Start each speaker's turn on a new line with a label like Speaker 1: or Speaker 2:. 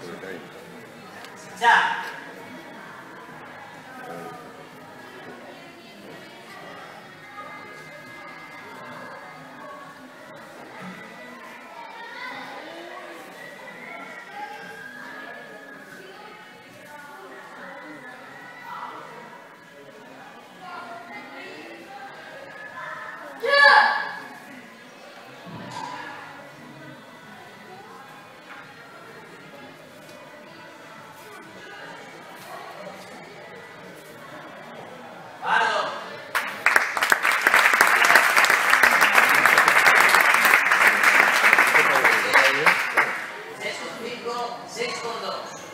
Speaker 1: Good day. Yeah. 15、セコン。